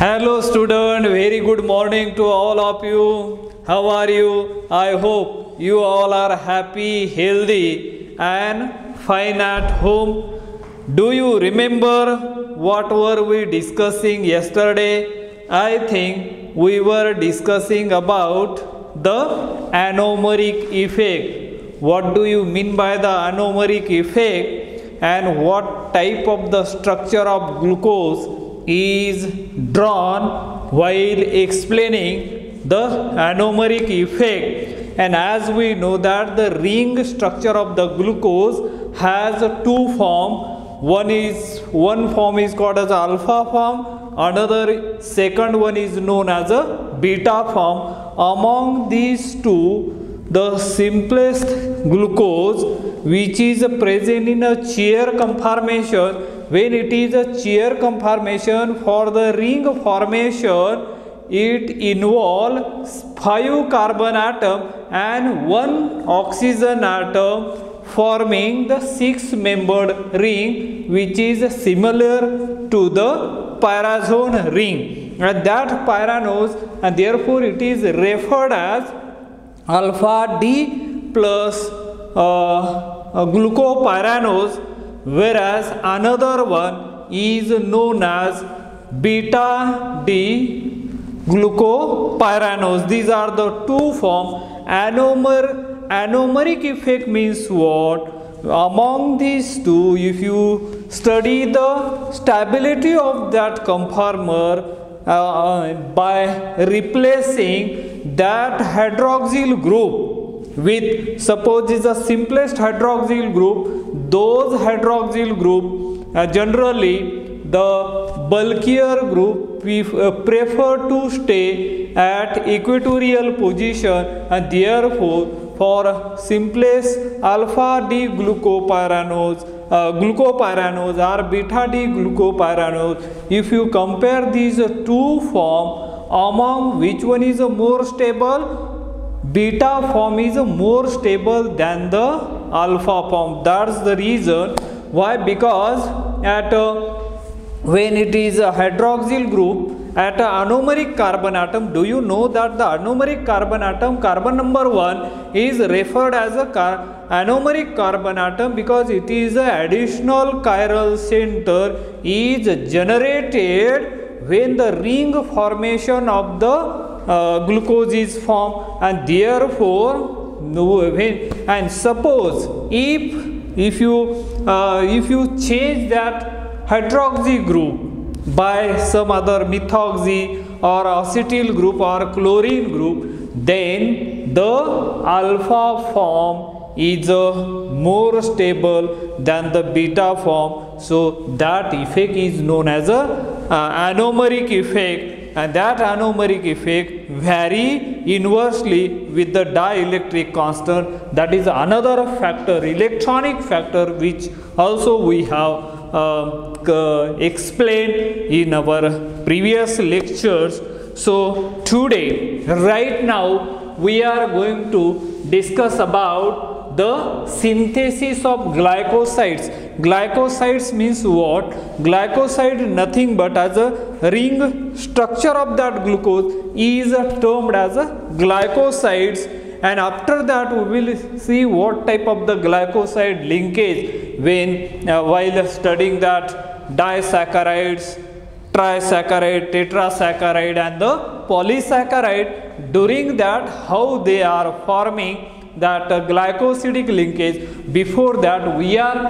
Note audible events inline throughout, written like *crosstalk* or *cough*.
Hello student, very good morning to all of you. How are you? I hope you all are happy, healthy and fine at home. Do you remember what were we discussing yesterday? I think we were discussing about the anomeric effect. What do you mean by the anomeric effect and what type of the structure of glucose is drawn while explaining the anomeric effect. And as we know that the ring structure of the glucose has two form. One is one form is called as alpha form. Another second one is known as a beta form. Among these two the simplest glucose which is present in a chair conformation when it is a chair conformation for the ring formation it involves five carbon atom and one oxygen atom forming the six membered ring which is similar to the pyranose ring. And that pyranose and therefore it is referred as alpha D plus uh, uh, glucopyranose whereas another one is known as beta D glucopyranose. These are the two form. Anomer, anomeric effect means what? Among these two, if you study the stability of that conformer uh, by replacing that hydroxyl group with suppose is the simplest hydroxyl group those hydroxyl group uh, generally the bulkier group uh, prefer to stay at equatorial position and therefore for simplest alpha D glucopyranose uh, glucopyranose or beta D glucopyranose if you compare these two form among which one is more stable? Beta form is more stable than the alpha form. That's the reason why because at uh, when it is a hydroxyl group at a anomeric carbon atom do you know that the anomeric carbon atom carbon number 1 is referred as a car anomeric carbon atom because it is a additional chiral center is generated when the ring formation of the uh, glucose is formed and therefore and suppose if if you uh, if you change that hydroxy group by some other methoxy or acetyl group or chlorine group then the alpha form is uh, more stable than the beta form. So that effect is known as a uh, anomeric effect and that anomeric effect vary inversely with the dielectric constant. That is another factor electronic factor which also we have uh, explained in our previous lectures. So today right now we are going to discuss about the synthesis of glycosides glycosides means what? Glycoside nothing but as a ring. Structure of that glucose is termed as a glycosides. And after that we will see what type of the glycoside linkage when uh, while studying that disaccharides trisaccharide tetrasaccharide and the polysaccharide. During that how they are forming that glycosidic linkage before that we are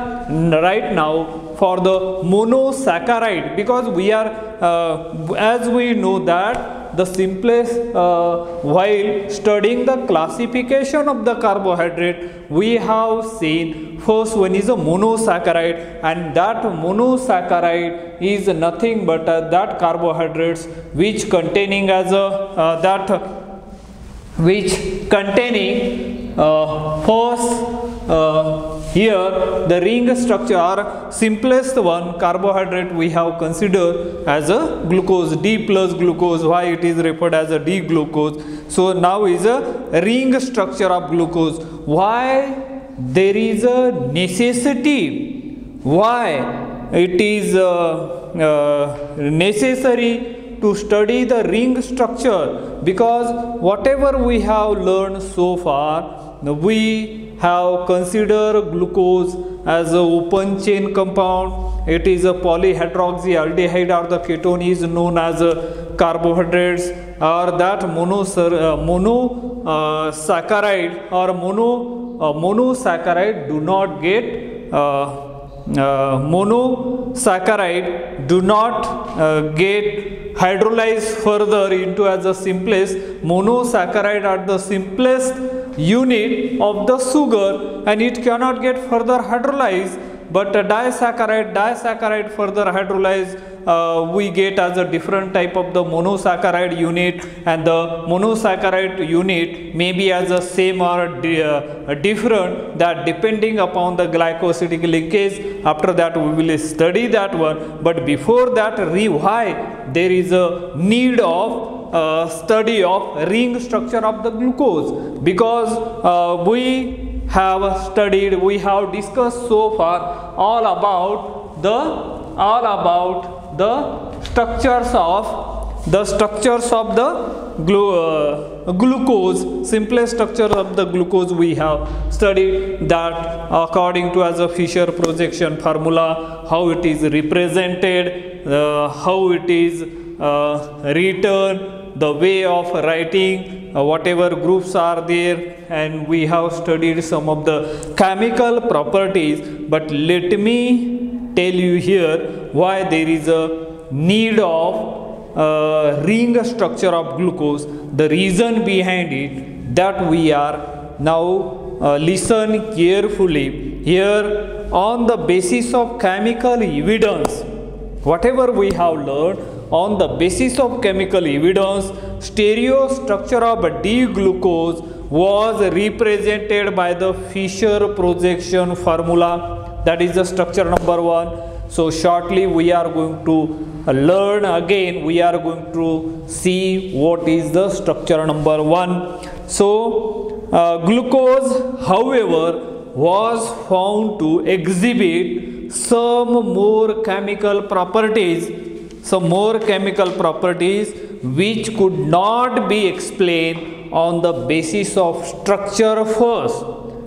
right now for the monosaccharide because we are uh, as we know that the simplest uh, while studying the classification of the carbohydrate we have seen first one is a monosaccharide and that monosaccharide is nothing but uh, that carbohydrates which containing as a uh, that which containing uh, first uh, here the ring structure or simplest one carbohydrate we have considered as a glucose D plus glucose why it is referred as a D glucose. So now is a ring structure of glucose. Why there is a necessity? Why it is uh, uh, necessary to study the ring structure because whatever we have learned so far, we have considered glucose as a open chain compound. It is a polyhydroxyaldehyde or the ketone is known as carbohydrates or that mono, uh, mono uh, or mono uh, monosaccharide do not get uh, uh, monosaccharide do not uh, get hydrolyzed further into as the simplest monosaccharide are the simplest unit of the sugar and it cannot get further hydrolyzed. But a disaccharide disaccharide further hydrolyzed uh, we get as a different type of the monosaccharide unit and the monosaccharide unit may be as a same or uh, different that depending upon the glycosidic linkage after that we will study that one. But before that why there is a need of uh, study of ring structure of the glucose. Because uh, we have studied we have discussed so far all about the all about the structures of the structures of the glu uh, glucose simplest structure of the glucose we have studied that according to as a Fischer projection formula how it is represented uh, how it is uh, written the way of writing uh, whatever groups are there and we have studied some of the chemical properties. But let me tell you here why there is a need of uh, ring structure of glucose. The reason behind it that we are now uh, listen carefully. Here on the basis of chemical evidence whatever we have learned on the basis of chemical evidence stereo structure of D-glucose was represented by the Fischer projection formula. That is the structure number one so shortly we are going to learn again. We are going to see what is the structure number one. So uh, glucose however was found to exhibit some more chemical properties some more chemical properties which could not be explained on the basis of structure first.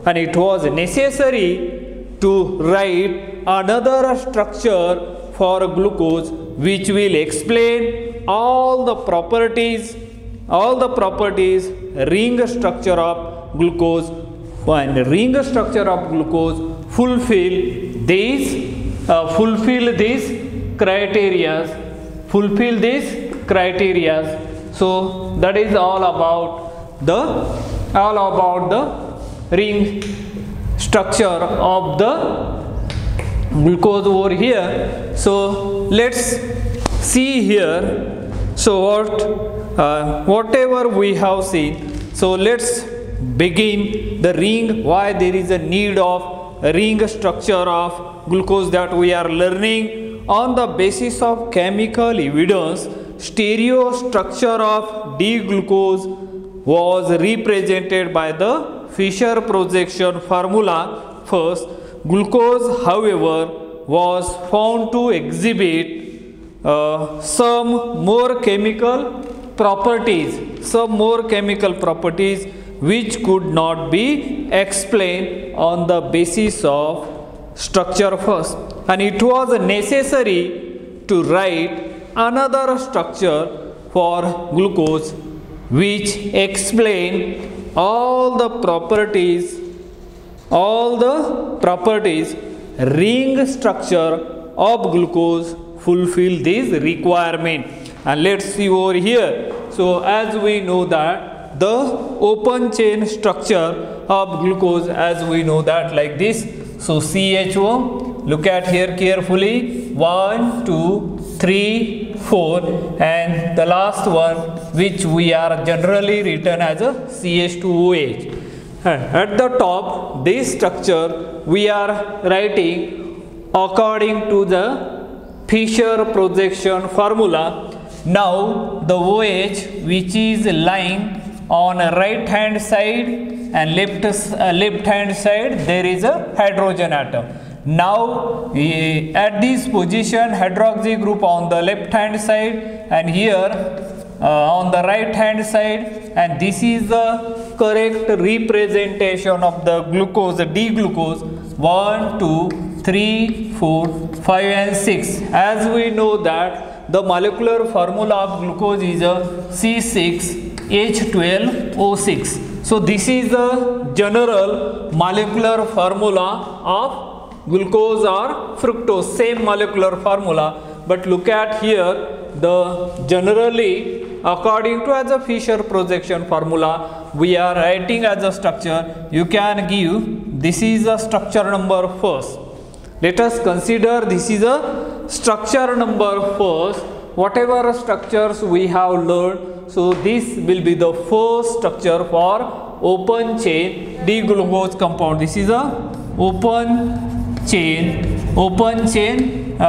And it was necessary to write another structure for glucose which will explain all the properties all the properties ring structure of glucose. And ring structure of glucose fulfill these uh, fulfill these criteria fulfill these criteria so that is all about the all about the ring structure of the glucose over here. So let's see here. So what uh, whatever we have seen so let's begin the ring why there is a need of ring structure of glucose that we are learning. On the basis of chemical evidence stereo structure of D-glucose was represented by the Fischer projection formula. First glucose however was found to exhibit uh, some more chemical properties some more chemical properties which could not be explained on the basis of structure first. And it was necessary to write another structure for glucose which explain all the properties all the properties ring structure of glucose fulfill this requirement. And let's see over here. So as we know that the open chain structure of glucose as we know that like this. So CHO look at here carefully. 1 2 3 4 and the last one which we are generally written as a CH2OH *laughs* at the top this structure we are writing according to the Fischer projection formula. Now the OH which is lying on right hand side and left uh, left hand side there is a hydrogen atom. Now eh, at this position hydroxy group on the left hand side and here uh, on the right hand side and this is the correct representation of the glucose the d glucose 1 2 3 4 5 and 6 as we know that the molecular formula of glucose is a C6H12O6 so this is the general molecular formula of glucose or fructose same molecular formula. But look at here the generally according to as a Fischer projection formula we are writing as a structure. You can give this is a structure number first. Let us consider this is a structure number first. Whatever structures we have learned so this will be the first structure for open chain D glucose compound. This is a open chain open chain uh,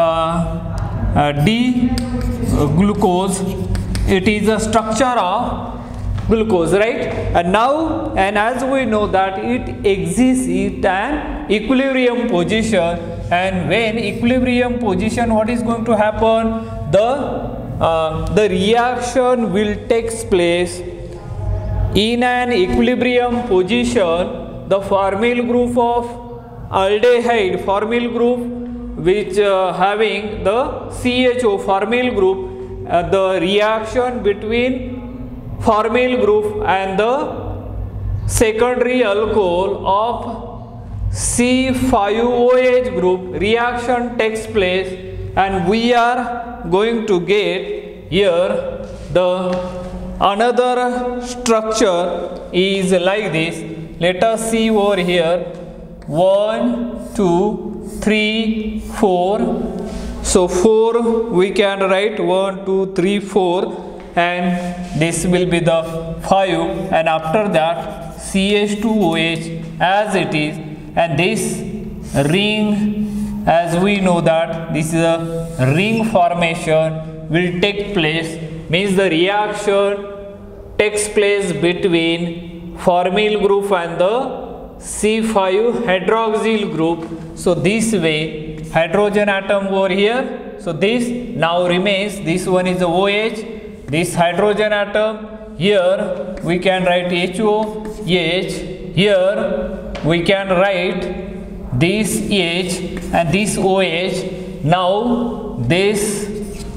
uh, D glucose it is a structure of glucose right? And now and as we know that it exists in an equilibrium position and when equilibrium position what is going to happen? The uh, the reaction will takes place in an equilibrium position the formyl group of aldehyde formyl group which uh, having the CHO formyl group uh, the reaction between formyl group and the secondary alcohol of C5OH group reaction takes place and we are going to get here the another structure is like this. Let us see over here. 1 2 3 4 so 4 we can write 1 2 3 4 and this will be the 5 and after that CH2OH as it is and this ring as we know that this is a ring formation will take place means the reaction takes place between formyl group and the C5 hydroxyl group. So this way hydrogen atom over here. So this now remains this one is the OH this hydrogen atom here we can write HO H. Here we can write this H and this OH now this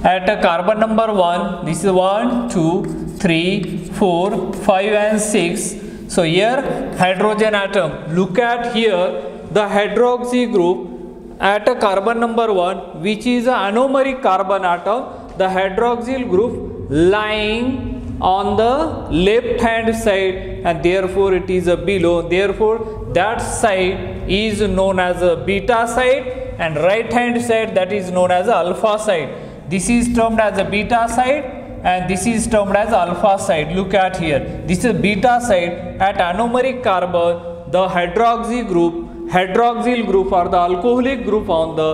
at a carbon number 1 this is 1 2 3 4 5 and 6 so here hydrogen atom, look at here the hydroxy group at a carbon number 1 which is an anomeric carbon atom, the hydroxyl group lying on the left hand side and therefore it is a below therefore that side is known as a beta side and right hand side that is known as alpha side this is termed as a beta side and this is termed as alpha side. Look at here. This is beta side at anomeric carbon. The hydroxy group, hydroxyl group or the alcoholic group on the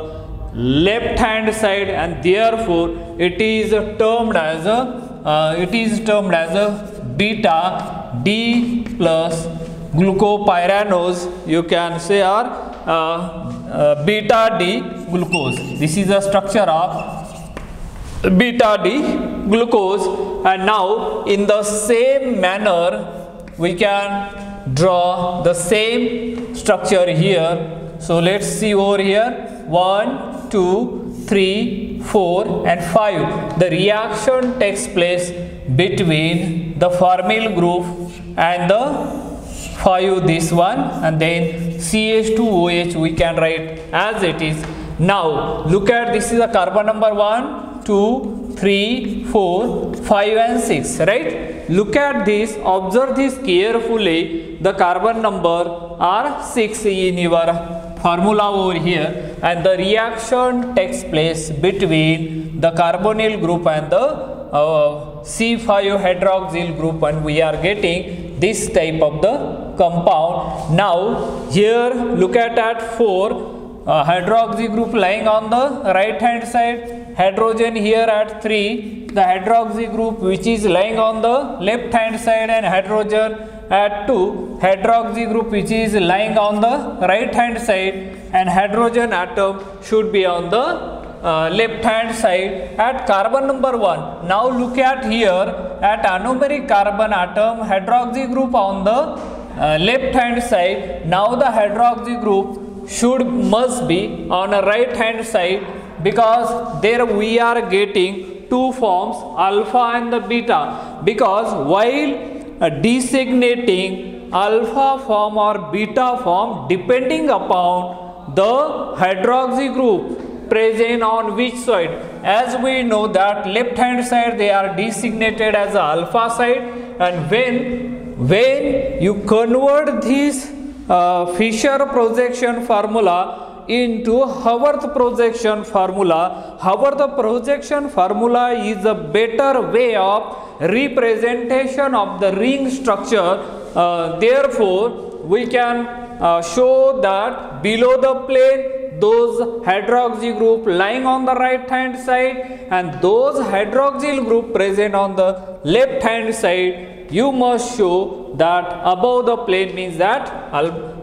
left hand side and therefore it is termed as a uh, it is termed as a beta D plus glucopyranose you can say or uh, uh, beta D glucose. This is the structure of beta D glucose and now in the same manner we can draw the same structure here. So let's see over here. 1 2 3 4 and 5 the reaction takes place between the formyl group and the 5 this one and then CH2OH we can write as it is. Now look at this is a carbon number 1 2, 3, 4, 5 and 6, right? Look at this, observe this carefully. The carbon number are 6 in your formula over here and the reaction takes place between the carbonyl group and the uh, C5 hydroxyl group and we are getting this type of the compound. Now here look at that 4 uh, hydroxy group lying on the right hand side hydrogen here at 3 the hydroxy group which is lying on the left hand side and hydrogen at 2 hydroxy group which is lying on the right hand side and hydrogen atom should be on the uh, left hand side at carbon number 1. Now look at here at anomeric carbon atom hydroxy group on the uh, left hand side. Now the hydroxy group should must be on a right hand side because there we are getting two forms alpha and the beta. Because while uh, designating alpha form or beta form depending upon the hydroxy group present on which side. As we know that left hand side they are designated as alpha side. And when when you convert this uh, Fischer projection formula into Haworth projection formula. Haworth projection formula is a better way of representation of the ring structure. Uh, therefore, we can uh, show that below the plane those hydroxy group lying on the right hand side and those hydroxyl group present on the left hand side you must show that above the plane means that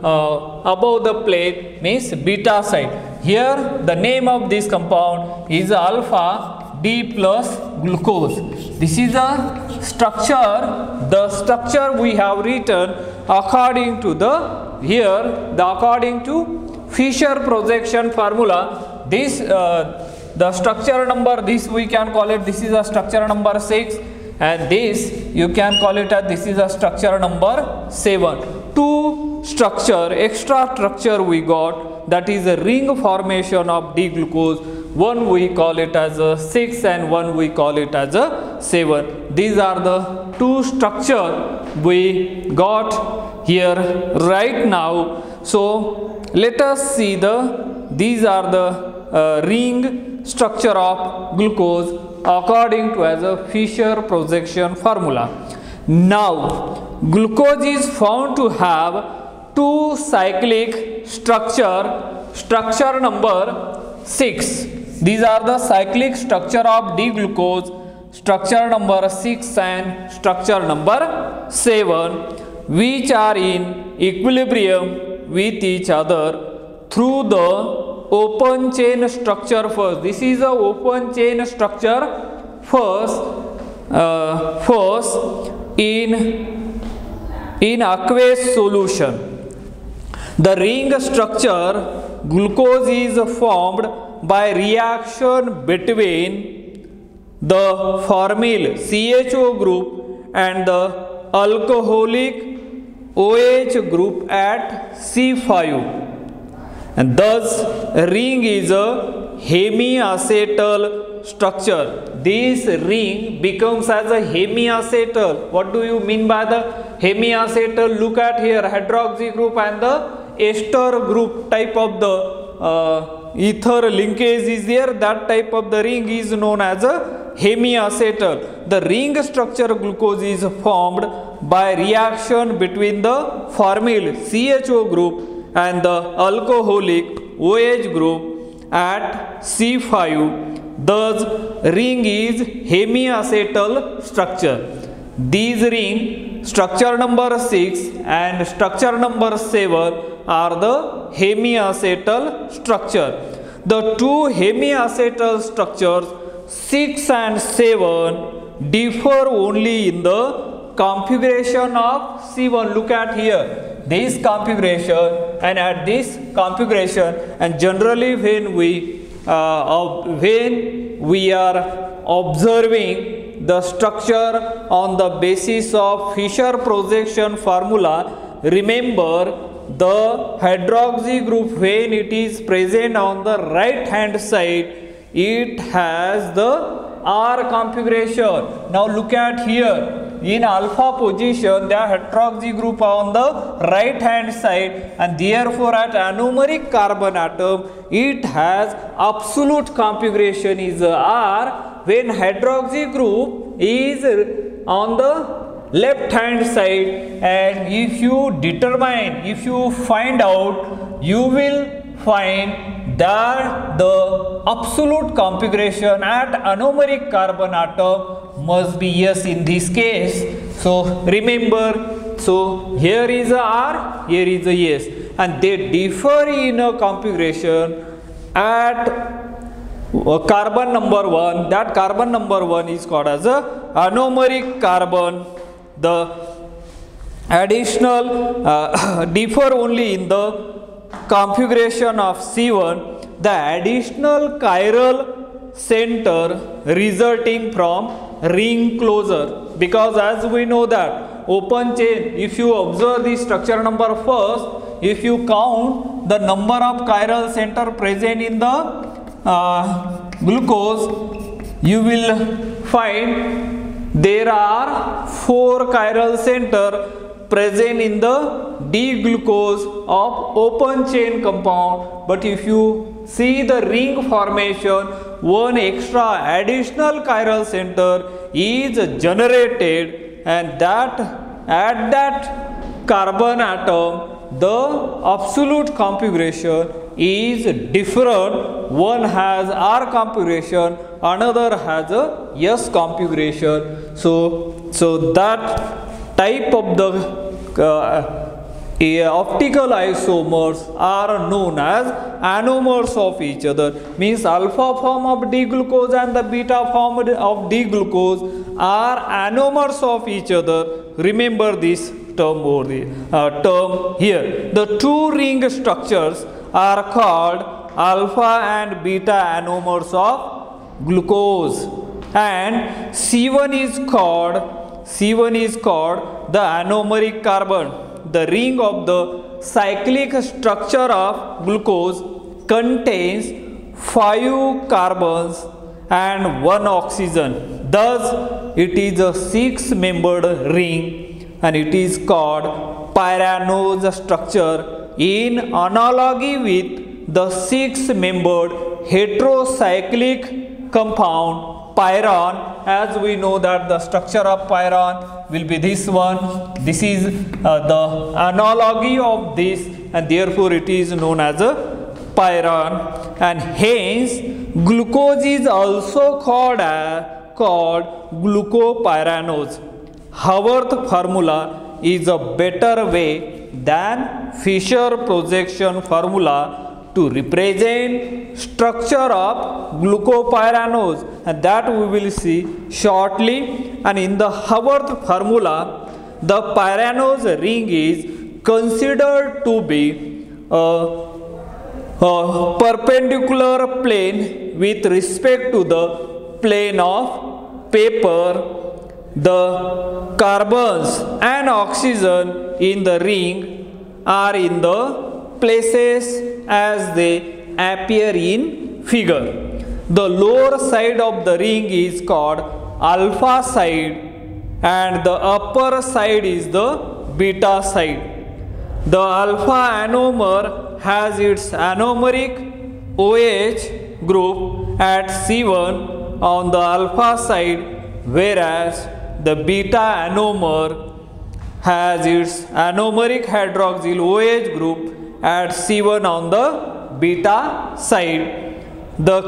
above the plate means beta side. Here the name of this compound is alpha d plus glucose. This is a structure the structure we have written according to the here the according to Fischer projection formula. This uh, the structure number this we can call it this is a structure number 6 and this you can call it as this is a structure number 7 two structure extra structure we got that is a ring formation of d glucose. One we call it as a 6 and one we call it as a 7 these are the two structure we got here right now. So let us see the these are the uh, ring structure of glucose according to as a Fischer projection formula. Now glucose is found to have two cyclic structure structure number six. These are the cyclic structure of D glucose structure number six and structure number seven which are in equilibrium with each other through the open chain structure first this is a open chain structure first first in in aqueous solution The ring structure glucose is formed by reaction between the formyl CHO group and the alcoholic OH group at C5 and thus ring is a hemiacetal structure. This ring becomes as a hemiacetal. What do you mean by the hemiacetal? Look at here hydroxy group and the ester group type of the uh, ether linkage is there. That type of the ring is known as a hemiacetal. The ring structure glucose is formed by reaction between the formyl CHO group and the alcoholic OH group at C5. Thus, ring is hemiacetal structure. These ring structure number 6 and structure number 7 are the hemiacetal structure. The two hemiacetal structures 6 and 7 differ only in the configuration of C1 look at here this configuration and at this configuration and generally when we uh, when we are observing the structure on the basis of Fischer projection formula remember the hydroxy group when it is present on the right hand side it has the R configuration. Now look at here. In alpha position the hydroxy group on the right hand side and therefore at anomeric carbon atom it has absolute configuration is R. When hydroxy group is on the left hand side and if you determine if you find out you will find that the absolute configuration at anomeric carbon atom must be S in this case. So remember, so here is a R, here is a S. and they differ in a configuration at uh, carbon number 1 that carbon number 1 is called as a anomeric carbon the additional uh, *coughs* differ only in the configuration of C1 the additional chiral center resulting from ring closure. Because as we know that open chain if you observe the structure number first if you count the number of chiral center present in the uh, glucose you will find there are four chiral center present in the D-glucose of open chain compound. But if you see the ring formation one extra additional chiral center is generated and that at that carbon atom the absolute configuration is different. One has R configuration another has a S configuration. So so that type of the uh, optical isomers are known as anomers of each other. Means alpha form of D-glucose and the beta form of D-glucose are anomers of each other. Remember this term or the uh, term here. The two ring structures are called alpha and beta anomers of glucose and C1 is called C1 is called the anomeric carbon the ring of the cyclic structure of glucose contains 5 carbons and 1 oxygen. Thus, it is a 6 membered ring and it is called pyranose structure in analogy with the 6 membered heterocyclic compound pyron as we know that the structure of pyron will be this one. This is uh, the analogy of this and therefore it is known as a pyron and hence glucose is also called as called glucopyranose. Haworth formula is a better way than Fischer projection formula to represent structure of glucopyranose. And that we will see shortly. And in the Haworth formula the pyranose ring is considered to be a, a perpendicular plane with respect to the plane of paper the carbons and oxygen in the ring are in the places as they appear in figure. The lower side of the ring is called alpha side and the upper side is the beta side. The alpha anomer has its anomeric OH group at C1 on the alpha side whereas the beta anomer has its anomeric hydroxyl OH group at C1 on the beta side. The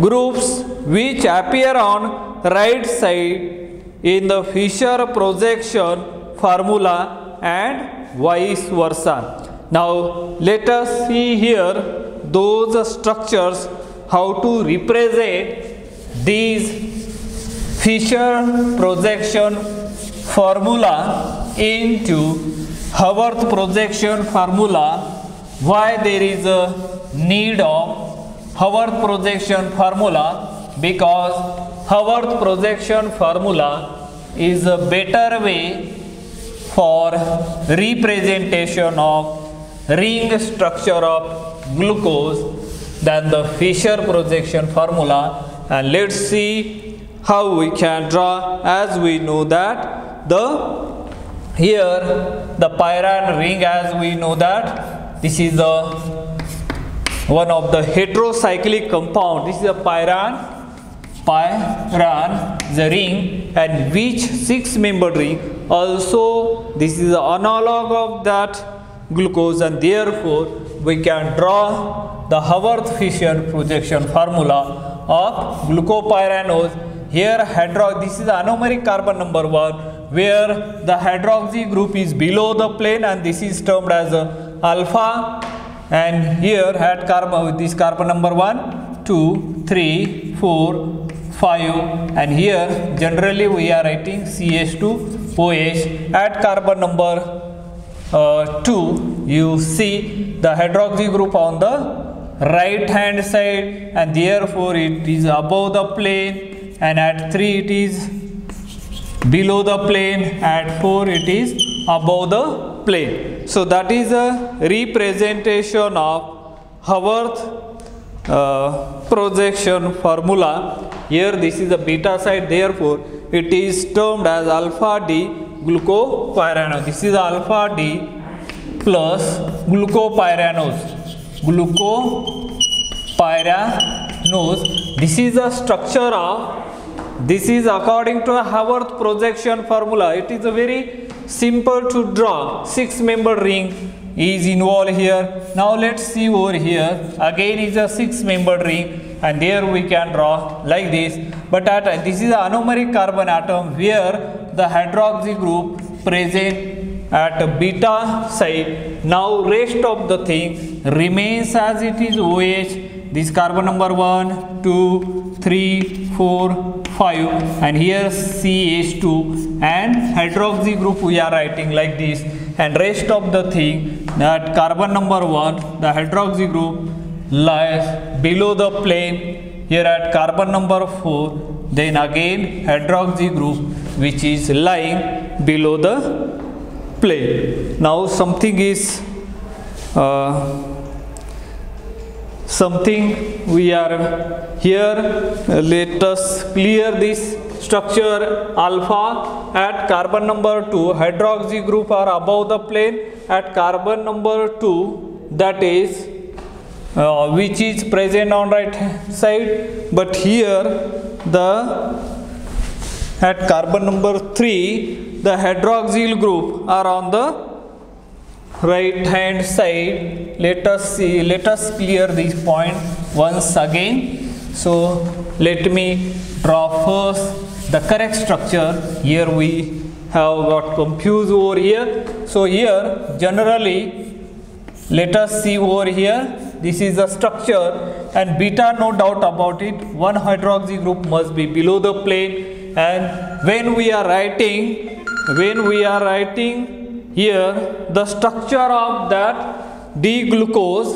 groups which appear on right side in the Fischer projection formula and vice versa. Now let us see here those structures how to represent these Fischer projection formula into Haworth projection formula why there is a need of Haworth projection formula because Haworth projection formula is a better way for representation of ring structure of glucose than the Fischer projection formula. And let's see how we can draw as we know that the here the pyran ring as we know that this is the one of the heterocyclic compound. This is a pyran, pyran the ring and which six membered ring. Also this is the analog of that glucose and therefore we can draw the Haworth Fischer projection formula of glucopyranose. Here hydro this is anomeric carbon number 1 where the hydroxy group is below the plane and this is termed as alpha. And here at carbon with this carbon number 1 2 3 4 5 and here generally we are writing CH2 OH at carbon number uh, 2 you see the hydroxy group on the right hand side and therefore it is above the plane and at 3 it is below the plane at 4 it is above the plane. So that is a representation of Haworth uh, projection formula. Here this is the beta side therefore it is termed as alpha d glucopyranose this is alpha d plus glucopyranose glucopyranose this is the structure of this is according to a Haworth projection formula. It is a very simple to draw. Six member ring is involved here. Now let's see over here. Again is a six member ring and there we can draw like this. But at this is the anomeric carbon atom where the hydroxy group present at beta side now rest of the thing remains as it is OH this carbon number 1 2 3 4 5 and here CH2 and hydroxy group we are writing like this. And rest of the thing that carbon number 1 the hydroxy group lies below the plane. Here at carbon number 4 then again hydroxy group which is lying below the plane. Now something is uh, something we are here. Let us clear this structure. Alpha at carbon number 2 hydroxy group are above the plane at carbon number 2 that is uh, which is present on right side. But here the at carbon number 3 the hydroxyl group are on the right hand side let us see let us clear this point once again. So let me draw first the correct structure. Here we have got confused over here. So here generally let us see over here. This is the structure and beta no doubt about it. One hydroxy group must be below the plane. And when we are writing when we are writing here the structure of that D glucose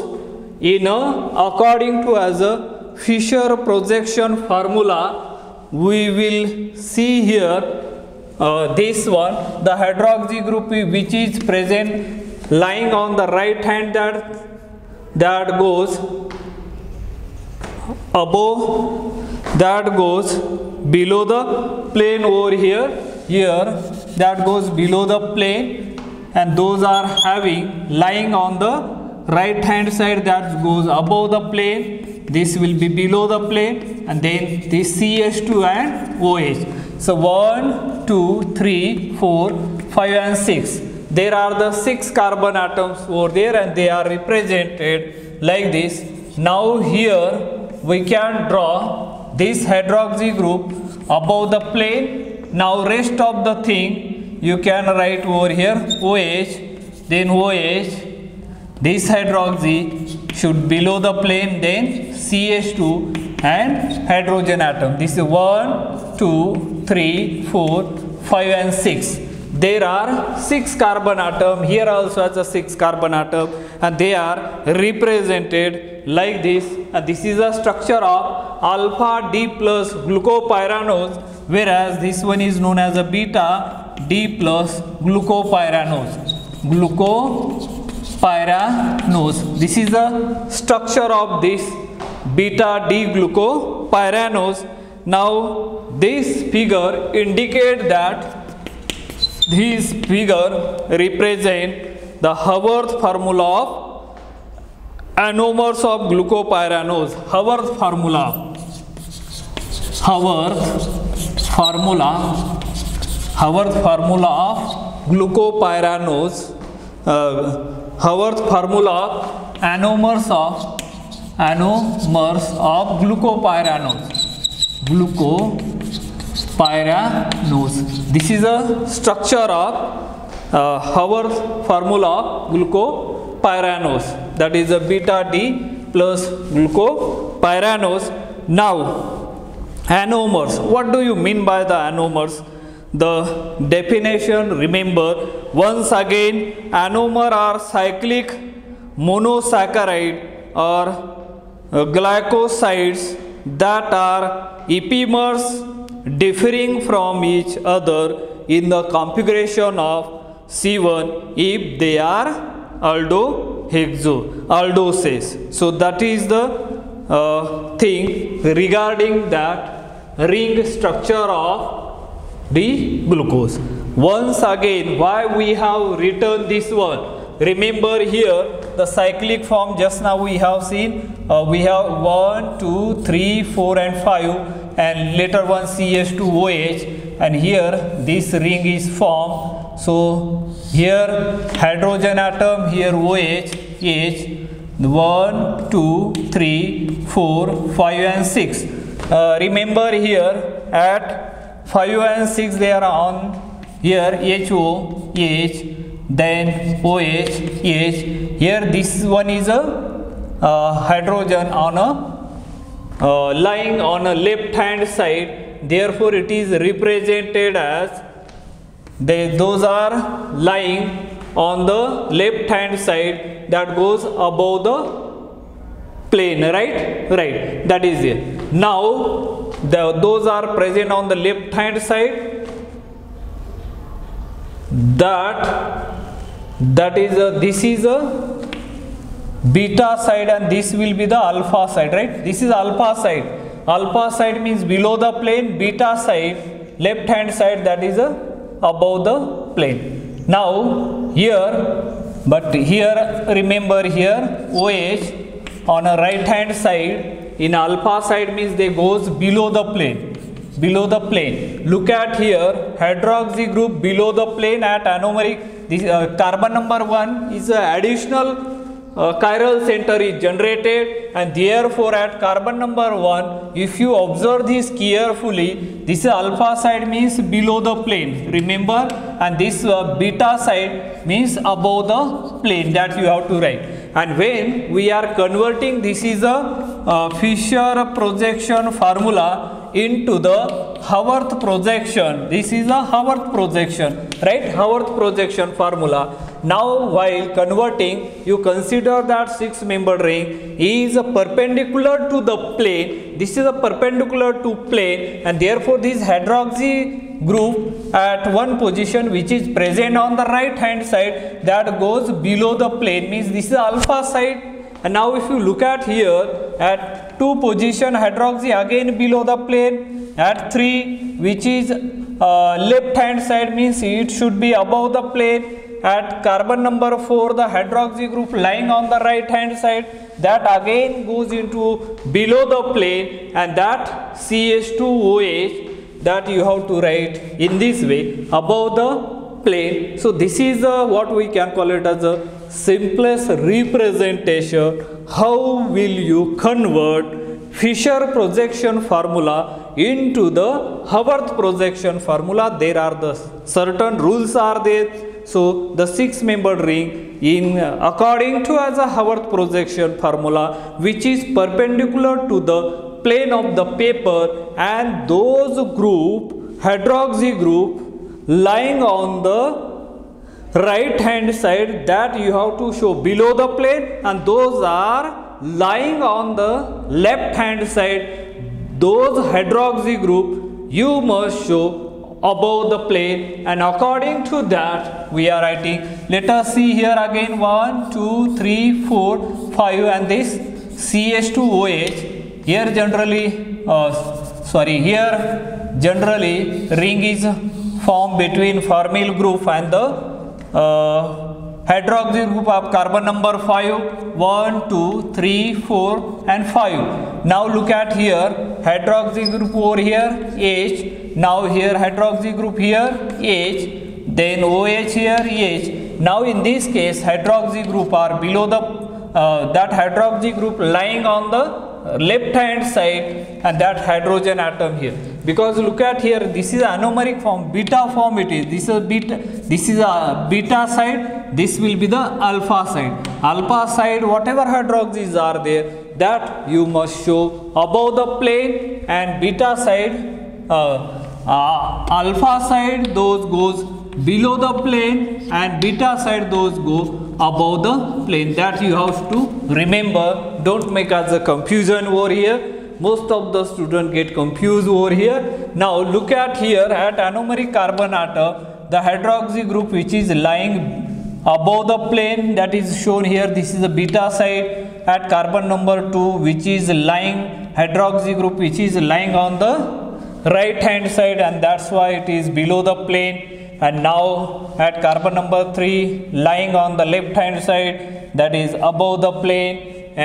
in a, according to as a Fischer projection formula we will see here uh, this one the hydroxy group which is present lying on the right hand that that goes above that goes below the plane over here. Here that goes below the plane and those are having lying on the right hand side that goes above the plane. This will be below the plane. And then this CH2 and OH so 1 2 3 4 5 and 6 there are the six carbon atoms over there and they are represented like this. Now here we can draw this hydroxy group above the plane. Now rest of the thing you can write over here OH then OH this hydroxy should below the plane then CH2 and hydrogen atom. This is 1 2 3 4 5 and 6 there are six carbon atom. Here also has a six carbon atom and they are represented like this. And this is a structure of alpha d plus glucopyranose whereas this one is known as a beta d plus glucopyranose glucopyranose this is the structure of this beta d glucopyranose now this figure indicate that this figure represent the Haworth formula of anomers of glucopyranose. Haworth formula. Haworth formula. Haworth formula of glucopyranose. Uh, Haworth formula of anomers of anomers of glucopyranose. Gluco pyranose. This is a structure of uh, Haworth formula of glucopyranose that is a beta D plus glucopyranose. Now anomers, what do you mean by the anomers? The definition remember once again anomer are cyclic monosaccharide or glycosides that are epimers differing from each other in the configuration of C1 if they are aldohexo aldoses. So that is the uh, thing regarding that ring structure of the glucose. Once again why we have written this one remember here the cyclic form just now we have seen. Uh, we have 1 2 3 4 and 5 and later one CH2OH and here this ring is formed. So here hydrogen atom here OH H 1 2 3 4 5 and 6 uh, remember here at 5 and 6 they are on here HO H then OH, H. Here this one is a uh, hydrogen on a uh, lying on a left hand side. Therefore, it is represented as they, those are lying on the left hand side that goes above the plane right? Right. That is it. Now the, those are present on the left hand side. That that is a, this is a beta side and this will be the alpha side right? This is alpha side. Alpha side means below the plane beta side left hand side that is a above the plane. Now here but here remember here OH on a right hand side in alpha side means they goes below the plane below the plane. Look at here hydroxy group below the plane at anomeric. This uh, carbon number 1 is an additional uh, chiral center is generated and therefore at carbon number 1 if you observe this carefully this alpha side means below the plane remember? And this uh, beta side means above the plane that you have to write and when we are converting this is a uh, Fischer projection formula into the Haworth projection. This is a Haworth projection, right? Haworth projection formula. Now while converting, you consider that six member ring is perpendicular to the plane. This is a perpendicular to plane and therefore this hydroxy group at one position which is present on the right hand side that goes below the plane. Means this is alpha side. And now if you look at here at 2 position hydroxy again below the plane. At 3 which is uh, left hand side means it should be above the plane. At carbon number 4 the hydroxy group lying on the right hand side that again goes into below the plane. And that CH2OH that you have to write in this way above the plane. So this is uh, what we can call it as a simplest representation. How will you convert Fischer projection formula into the Haworth projection formula? There are the certain rules are there. So the six membered ring in according to as a Haworth projection formula which is perpendicular to the plane of the paper and those group hydroxy group lying on the right hand side that you have to show below the plane and those are lying on the left hand side. Those hydroxy group you must show above the plane and according to that we are writing. Let us see here again 1 2 3 4 5 and this CH2OH here generally uh, sorry here generally ring is formed between formyl group and the uh, hydroxy group of carbon number 5 1 2 3 4 and 5 now look at here hydroxy group over here H. Now here hydroxy group here H. Then OH here H. Now in this case hydroxy group are below the uh, that hydroxy group lying on the left hand side and that hydrogen atom here. Because look at here this is anomeric form beta form it is. This is beta this is a beta side this will be the alpha side. Alpha side whatever hydroxys are there that you must show above the plane and beta side uh, uh, alpha side those goes below the plane and beta side those go above the plane. That you have to remember. Don't make as a confusion over here. Most of the student get confused over here. Now look at here at anomeric carbon atom the hydroxy group which is lying above the plane that is shown here. This is the beta side at carbon number 2 which is lying hydroxy group which is lying on the right hand side and that's why it is below the plane and now at carbon number 3 lying on the left hand side that is above the plane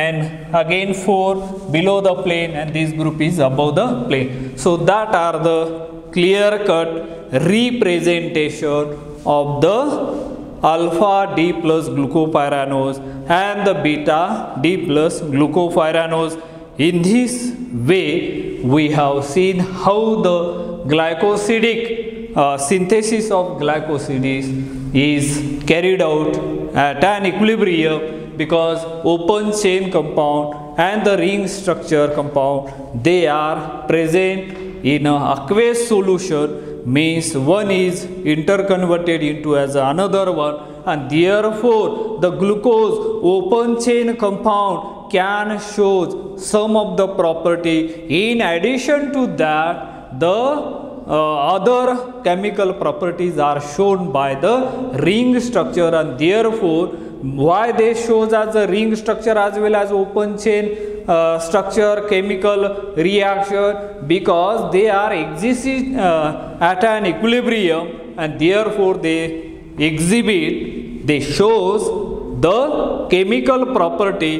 and again 4 below the plane and this group is above the plane so that are the clear cut representation of the alpha D plus glucopyranose and the beta D plus glucopyranose. In this way, we have seen how the glycosidic uh, synthesis of glycosides is carried out at an equilibrium because open chain compound and the ring structure compound they are present in a aqueous solution means one is interconverted into as another one and therefore the glucose open chain compound can show some of the property. In addition to that the other chemical properties are shown by the ring structure and therefore why they shows as a ring structure as well as open chain uh, structure chemical reaction because they are existing uh, at an equilibrium and therefore they exhibit they shows the chemical property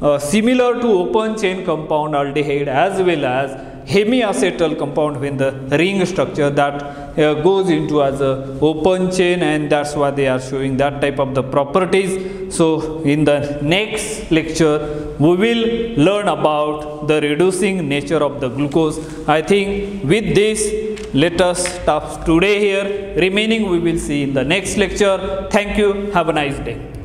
uh, similar to open chain compound aldehyde as well as hemiacetal compound when the ring structure that uh, goes into as a open chain and that's why they are showing that type of the properties. So in the next lecture we will learn about the reducing nature of the glucose. I think with this let us stop today here. Remaining we will see in the next lecture. Thank you. Have a nice day